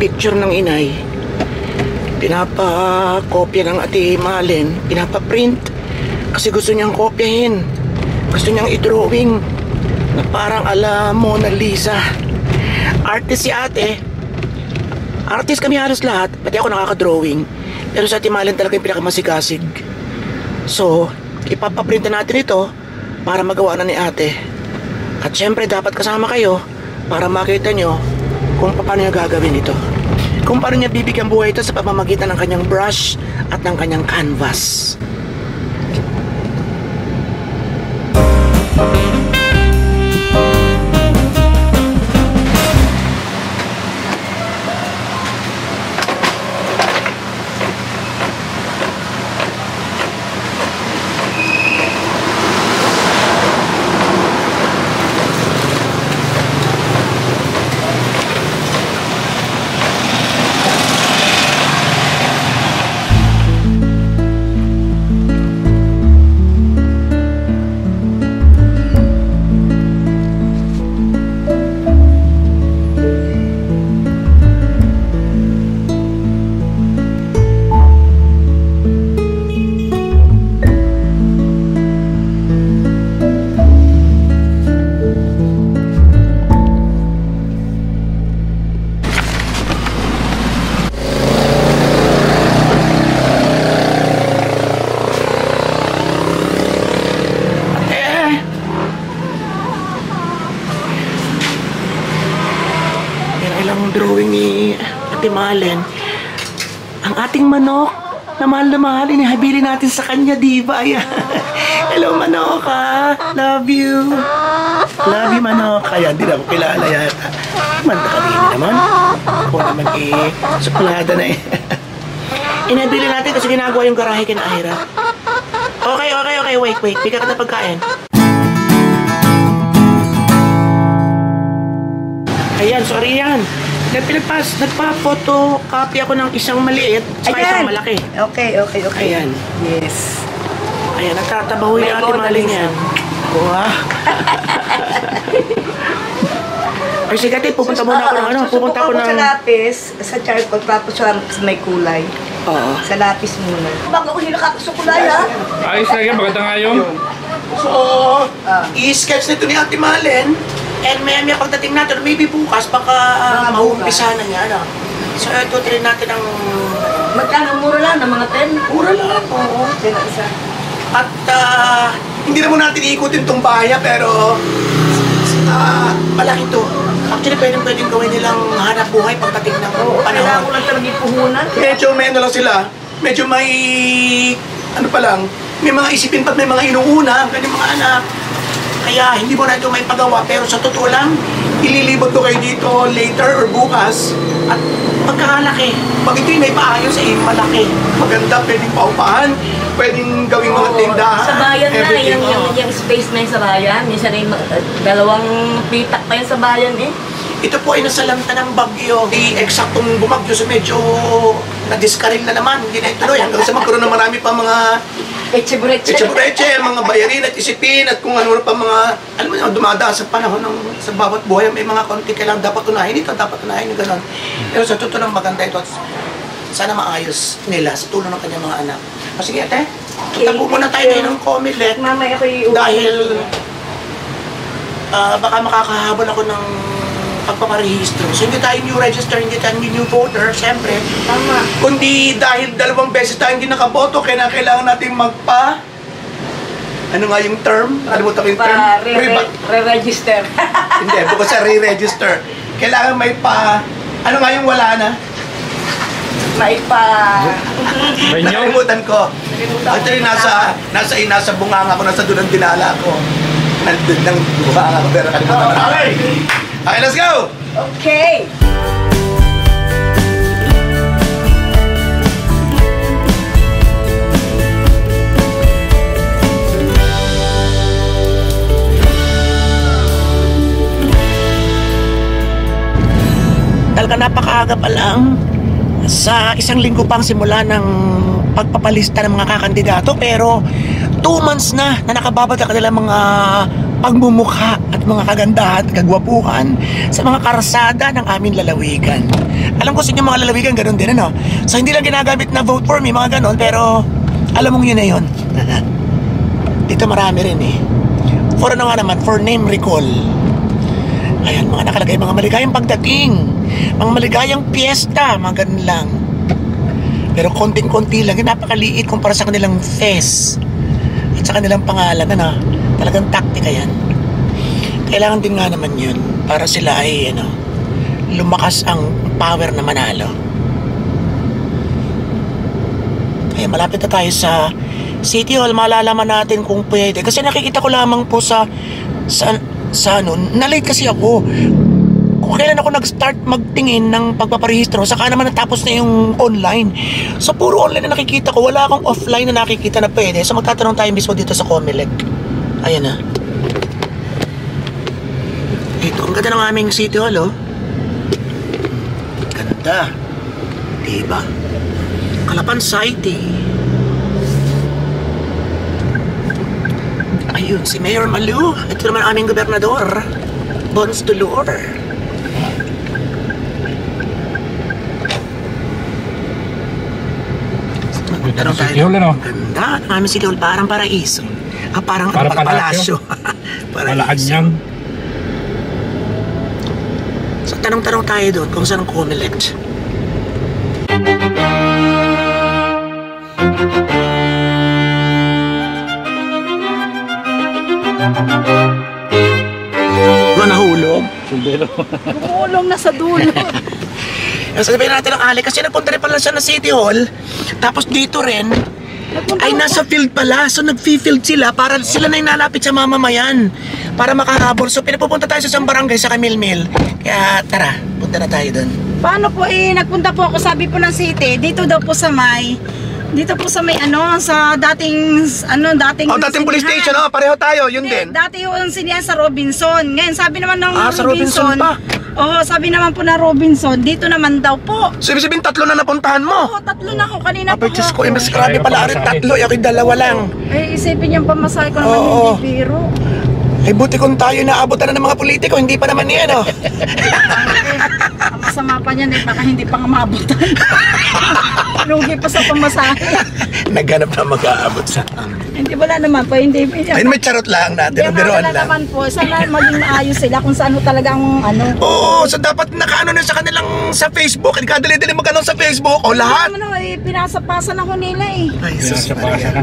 picture ng inay. Pinapakopya ng ate Malen. Pinapaprint. Kasi gusto niyang kopyahin. Gusto niyang i-drawing na parang ala Mona Lisa. Artist si ate. Artist kami halos lahat. Pati ako nakaka-drawing. Pero sa ate Malen talaga yung pinakamasigasig. So, ipapaprint na natin ito para magawa na ni ate. At syempre dapat kasama kayo para makita nyo kung paano niya gagawin ito. Kung paano niya bibigyan buhay ito sa pamamagitan ng kanyang brush at ng kanyang canvas. Eh! Natin sa kanya, di ba? Ayan. Hello, manok, ha? Love you. Love you, manok. Ayan, di na ako kilala yata. Manda ka din naman. Ako naman eh, suplada na eh. Inabili natin kasi ginagawa yung garahe kina Ira. Okay, okay, okay. Wait, wait. Bigyan kita pagkain. Ayan, sorry yan. Nagpilipas, nagpa-photocopy ako ng isang maliit at isang malaki. Okay, okay, okay. Ayan. Yes. Ayan, nagtatabaho yung Mona maling yan. Wow. Ay, sige ate, pupunta muna ako ng ano, pupunta ako ng... sa lapis, sa charcoal, tapos sa sa may kulay. Oo. Sa lapis muna. Bago ko hinakakasukulay, ha? Ayos na yan, maganda nga yun. So, i-sketch nito ni Ate Malen. And may may pagdating natin, maybe bukas, baka Baka maumpisa na niya, ano. So, ito trin natin ang Magkano mura lang, ng mga 10? mura lang. Oo. Yan ang isa. At ah, hindi naman natin iikutin tong bahaya, pero ah, malaki to. Actually, pwedeng pwedeng gawin nilang hanap buhay pagdating ng Oo, kailangan panahon. ko lang talaga yung puhunan. Medyo may ano lang sila, medyo may, ano pa lang, may mga isipin pa, may mga inuuna ang kanyang mga anak. Kaya hindi mo na ito may pagawa, pero sa totoo lang, ililibot ko kayo dito later or bukas. At pagkakalaki, pag ito'y may paayos, eh, malaki. Maganda, pwedeng paupahan, pwedeng gawing mga tindahan. Sa bayan na, yung, yung, yung space na yun sa bayan. Minsan ay ma- uh, dalawang pitak pa yun sa bayan eh. Ito po ay nasalanta ng bagyo. Di eksaktong bumagyo so medyo nadiskaril na naman. Hindi na ituloy hanggang sa magkaroon ng marami pa mga Eche-breche. Echebureche, mga bayarin at isipin at kung ano pa mga, alam mo dumadaan sa panahon ng, sa bawat buhay, may mga konti kailangan dapat unahin ito, dapat unahin yung gano'n. Pero sa totoo lang maganda ito at sana maayos nila sa tulong ng kanyang mga anak. O sige ate, punta po muna tayo ngayon ng Comilet Mamaya ko yung... dahil ah, baka makakahabol ako ng pagpaparehistro. So hindi tayo new register, hindi tayo new voter, siyempre. Tama. Kundi dahil dalawang beses tayo hindi nakaboto, kaya na kailangan natin magpa... Ano nga yung term? Nakalimutan ko yung term. Re- re-register. hindi, bukod sa re-register. Kailangan may pa... Ano nga yung wala na? May pa... Nakalimutan ko. Nakalimutan Ito yung nasa, nasa, nasa bunganga ko, nasa doon ang dinala ko. Nandun ng bunganga ko, pero nakalimutan ko na. Okay! Okay, let's go! Okay. Talaga napakaaga pa lang sa isang linggo pang simula ng pagpapalista ng mga kakandidato pero two months na na nakababad ang kanilang mga pagmumukha at mga kagandahan, kagwapuhan sa mga karsada ng aming lalawigan. Alam ko sa inyo mga lalawigan, ganun din ano. So hindi lang ginagamit na vote for me, mga ganun, pero alam mong yun na yun. Dito marami rin eh. For ano nga naman, for name recall. Ayan, mga nakalagay, mga maligayang pagdating, mga maligayang piyesta, mga ganun lang. Pero konting-konti lang, yun napakaliit kumpara sa kanilang face at sa kanilang pangalan, ano, talagang taktika yan. Kailangan din nga naman yun para sila ay, ano, lumakas ang power na manalo. Kaya malapit na tayo sa City Hall, malalaman natin kung pwede. Kasi nakikita ko lamang po sa, sa, sa ano, na-late kasi ako. Kung kailan ako nag-start magtingin ng pagpaparehistro, saka naman natapos na yung online. So, puro online na nakikita ko. Wala akong offline na nakikita na pwede. So, magtatanong tayo mismo dito sa Comelec. Ayan na. Ito, ang ganda ng aming City Hall, oh. Ganda. Diba? Kalapan City. Ayun, si Mayor Malu. Ito naman ang aming gobernador. Bons Dolor. Tanong Hall, ano? Ganda. Ang aming City Hall, parang paraiso. Ah, parang, Parang parang palasyo. Paraiso. Malaanyang. So, tanong-tanong tayo doon kung saan ang Comelec. Ba nahulog? Umulong na sa dulo. Sabihin natin ang Ali kasi nagpunta rin pala siya na City Hall. Tapos dito rin, ay nasa field pala. So nag-field sila para sila na yung nalapit sa mamamayan. Para makahabol. So pinapupunta tayo sa isang barangay sa Camilmil. Kaya tara, punta na tayo doon. Paano po eh, nagpunta po ako, sabi po ng city, dito daw po sa may, dito po sa may ano, sa dating, ano, dating... Oh, dating police sinihan. station, oh, pareho tayo, yun Hindi, din. Dati yung sinihan sa Robinson. Ngayon, sabi naman ng Ah, sa Robinson pa. Oo, sabi naman po na Robinson, dito naman daw po. So ibig sabihin tatlo na napuntahan mo. Oo, tatlo na ako kanina Abay, po. Diyos ko, eh, mas grabe pala rin tatlo. Eh, ako'y dalawa lang. Eh, isipin yung pamasahe ko naman Oo. hindi biro. Eh, buti kung tayo naabutan na ng mga politiko, hindi pa naman yan, oh. Ang masama pa niyan eh, baka hindi pa nga maabutan. Lugi pa sa pamasahe. Naghanap na mag-aabot sa amin. hindi, wala naman po, hindi. Ayun, may charot lang natin, Hindi, biruan wala lang. naman po. Sana maging maayos sila kung saan talagang ano. Oo, so dapat nakaano na sa kanilang sa Facebook. Hindi ka dali-dali magkano sa Facebook. O lahat. Ano, eh, pinasa-pasa na ko nila eh. Ay, sus. na.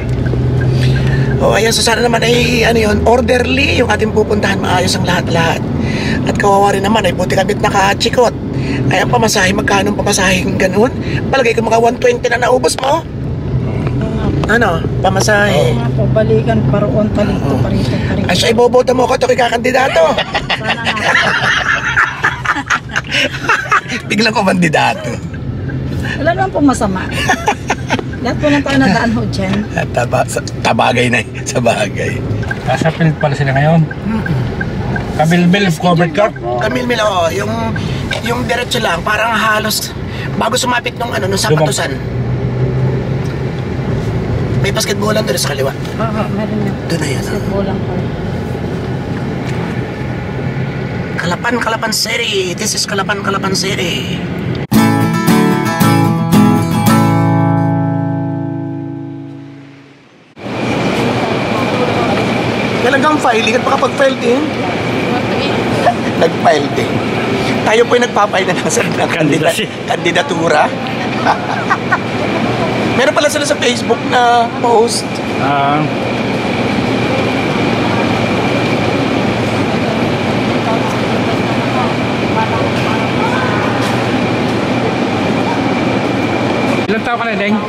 O, ayan, so sana naman ay, ano yun, orderly yung ating pupuntahan, maayos ang lahat-lahat. At kawawa rin naman, ay buti kabit nakachikot. Ay, ang pamasahe, magkano ang pamasahe ganun? Palagay ko mga 120 na naubos mo. Ano, pamasahe. Nga po, balikan, paroon, palito, parito, parito. Ay, siya iboboto mo ko, ito kakandidato. Sana nga. Biglang ko kandidato. Wala naman po masama. Lahat po ng tayo nadaan ho dyan. Taba, sa, tabagay na sa bagay. Nasa field pala sila ngayon. Kabilbil, covered car. Camille Milo, oh, yung yung diretso lang, parang halos bago sumapit nung ano, nung sapatusan. May basketballan doon sa kaliwa. Oo, meron yan. Doon na yan. ah. Basketball lang po. Kalapan, Kalapan City. This is Kalapan, Kalapan City. ng filing at makapag-file din. Nag-file din. Tayo po yung nagpapile na ng ng kandidat kandidatura. Meron pala sila sa Facebook na post. Ah. Uh, Ilan tao ka na, Deng? 24.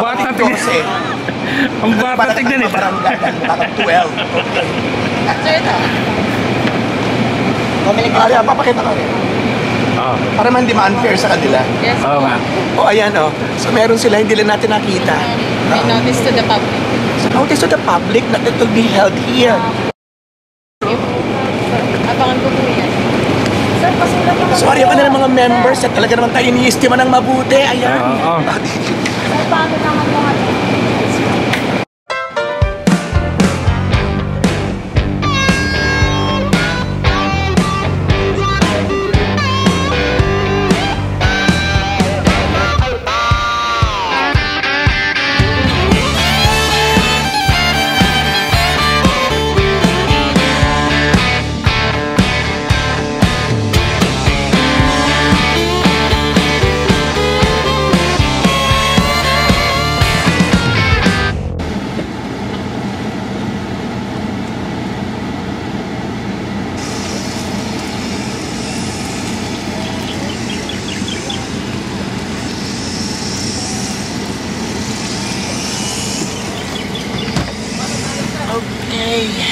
Bata, 24. Ang bata tignan eh. Parang parang 12. Ari, ah, papakita ka rin. Oo. Para man di ma-unfair sa kanila. Oo nga. O ayan o. So meron sila, hindi lang natin nakita. May notice to the public. So notice to the public that it will be held here. Abangan ko po yan. Sir, pasulat naman. So ari pa na ng mga members at talaga naman tayo iniistima ng mabuti. Ayan. Oo. Sir, paano naman mga Ay.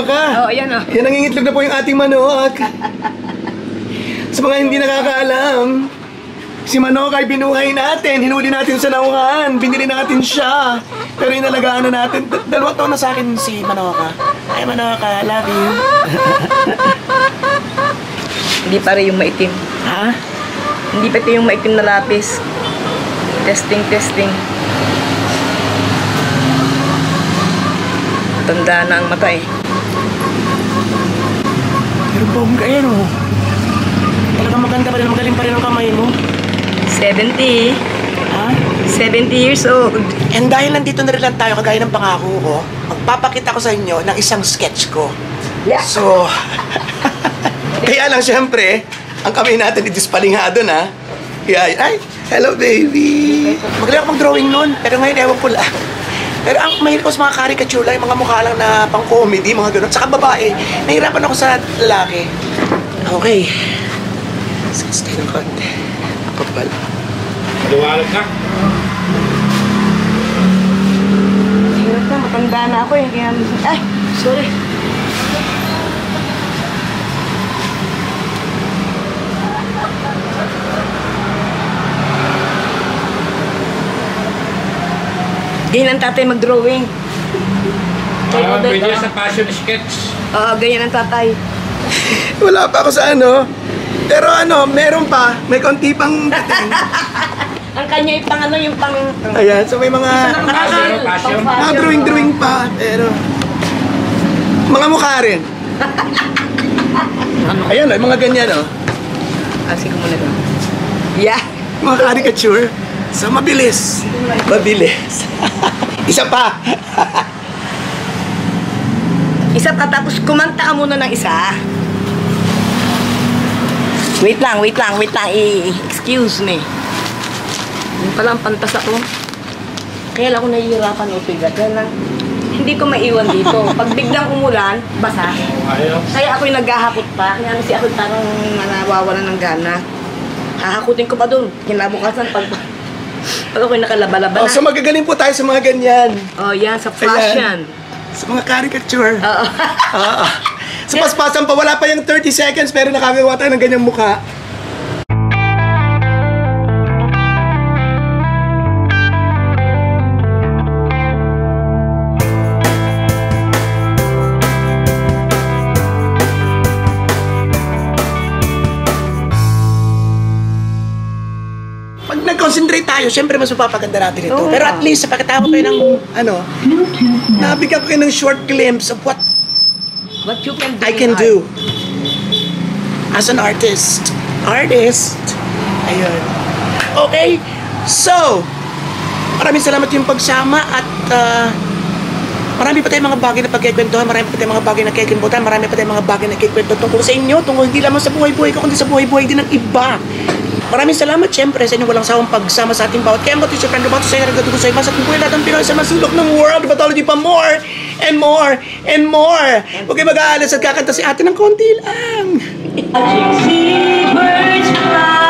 Si Manoka. Oo, ayan oh. Yan, nangingitlog na po yung ating manok. Sa mga hindi nakakaalam, si manok ay binuhay natin. Hinuli natin sa nauhan. Binili natin siya. Pero inalagaan na natin. D- dalawang taon na sa akin si Manoka. Ay, Manoka, love you. Hindi pa rin yung maitim. Ha? Hindi pa ito yung maitim na lapis. Testing, testing. Tanda na ang mata eh. Bongga yan, oh. Talagang maganda pa rin. Magaling pa rin ang kamay mo. 70. Ha? 70 years old. And dahil nandito na rin lang tayo, kagaya ng pangako ko, magpapakita ko sa inyo ng isang sketch ko. Yeah. So, kaya lang siyempre, ang kamay natin idispalingado na. Kaya, ay, hello baby! Magaling ako mag-drawing noon, pero ngayon ewan ko lang. Pero ang mahilig ko sa mga caricature lang, yung mga mukha lang na pang-comedy, mga ganun. Saka babae, nahirapan ako sa lalaki. Okay. Sige, stay ng konti. Ako pala. Maliwanag na. Hirap na, matanda na ako eh. Kaya, ay, sorry. Ganyan ang tatay mag-drawing. Kay Ah, Odette, pwede ah. sa passion sketch. Oo, ganyan ang tatay. Wala pa ako sa ano. Pero ano, meron pa. May konti pang dating. Ang kanya yung pang ano, yung pang... Ayan, so may mga Passion, passion. mga drawing-drawing pa. Pero, mga mukha rin. Ayan, oh, mga ganyan, oh. Ah, sige muna doon. Yeah. Mga caricature. So, mabilis. Mabilis. Isa pa. Isa pa, tapos kumanta ka muna ng isa. Wait lang, wait lang, wait lang. I- excuse me. Yung pala ang pantas ako. Kaya lang ako nahihirapan upigat. Kaya lang, hindi ko maiwan dito. Pag biglang umulan, basa. Kaya ako'y naghahakot pa. Kaya kasi ako parang nawawalan ng gana. Hahakutin ko pa doon. Kinabukasan pag... Ako'y nakalaba-laba Oh, na. so, magagaling po tayo sa mga ganyan. Oh, yan, sa fashion. Sa mga caricature. Oo. Oo. Sa paspasan pa, wala pa yung 30 seconds pero nakagawa tayo ng ganyang mukha. Tayo, syempre mas mapapaganda natin ito. Oo Pero at least, pagkatapos kayo ng, ano, nabigyan kayo ng short glimpse of what What you can do. I can do as an artist. Artist. Ayun. Okay. So, maraming salamat yung pagsama at uh, marami pa tayong mga bagay na pagkikwentuhan, marami pa tayong mga bagay na kikwentuhan, marami pa tayong mga bagay na kikwento tungkol sa inyo, tungkol hindi lamang sa buhay-buhay ko, kundi sa buhay-buhay din ng iba. Maraming salamat syempre sa inyong walang sawang pagsama sa ating bawat kembot, your friend Roboto, sa inyo ko sa iba sa lahat ng Pinoy sa masulok ng world, pathology pa more and more and more. Huwag kayo mag-aalas at kakanta si ate ng konti lang. Seabirds fly